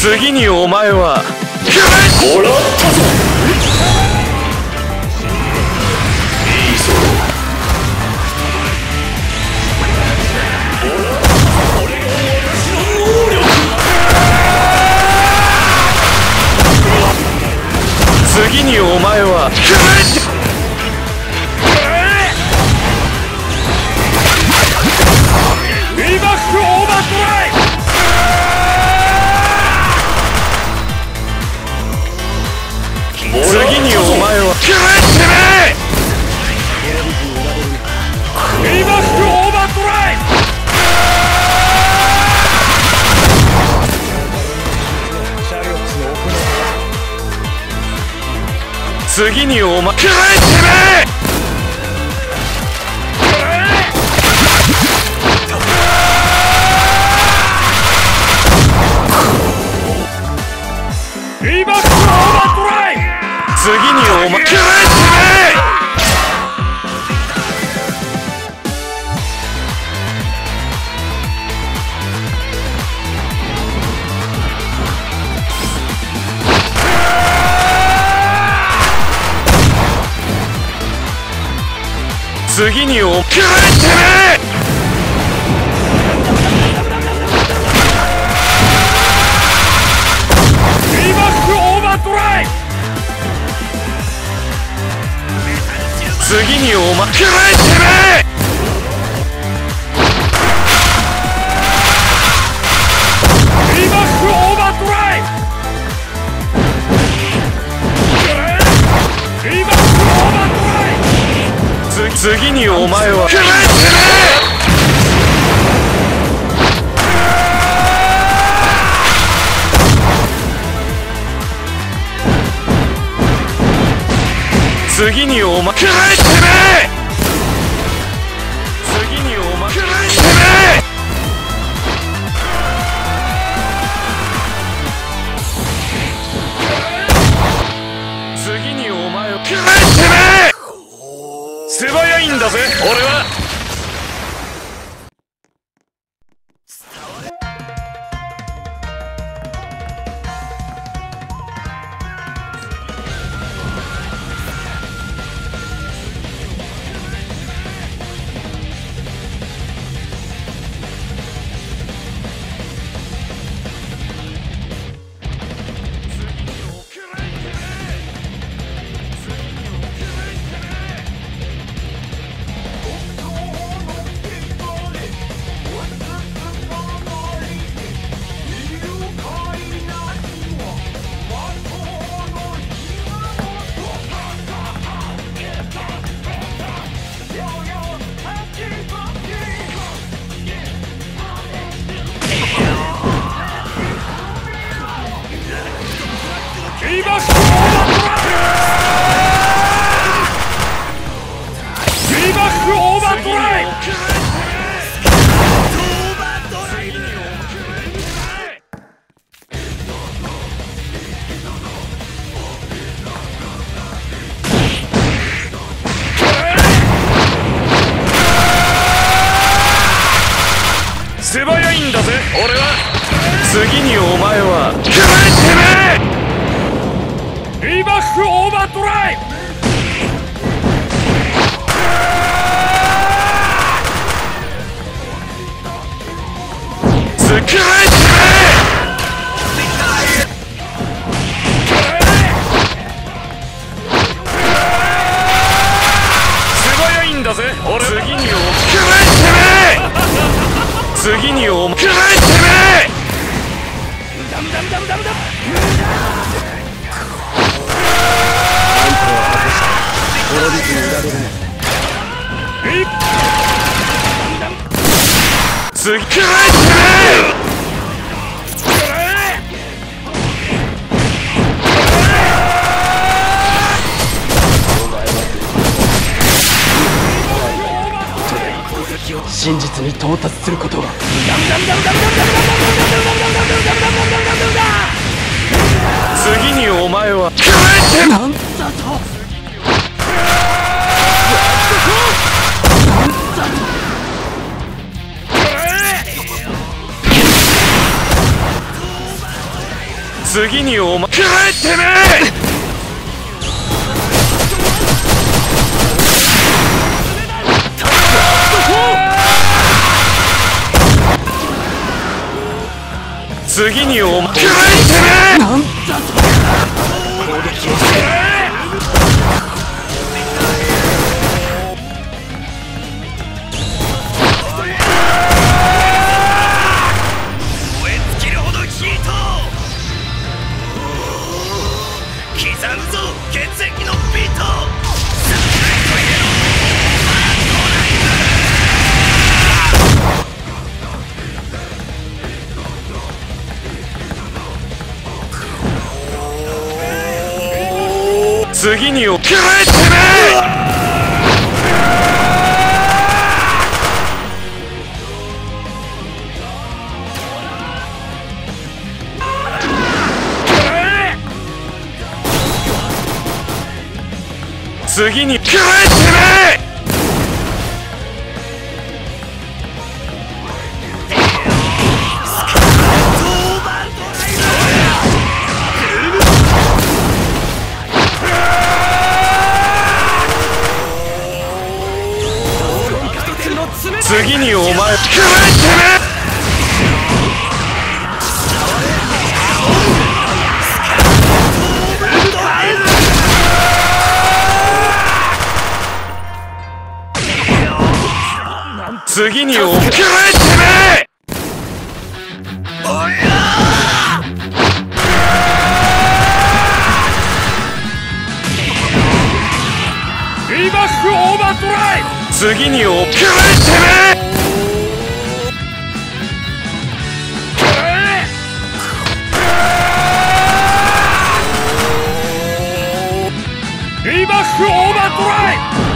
次にお前は。もらったぞいいぞ次にお前は。次にお前ウィバックオーバードライ次にお前次にお前ウィバックオーバードライ次にお前ウィバックオお前は。次にお前。次にだぜ俺は次にお前は。ウィバックオーバードライ!つく素次真実に到達することが次にお前は。なんだと次にお前てめえ次にお前くらえてめえなんだと攻撃をして燃え尽きる。刻むぞ血液のビート次におくらえてめえ次にくれてめえ次にお前。くらえてめえ次におくらえてめ次におくらえてめえリバックオーバードライ